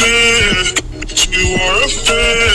fan. You are a fan.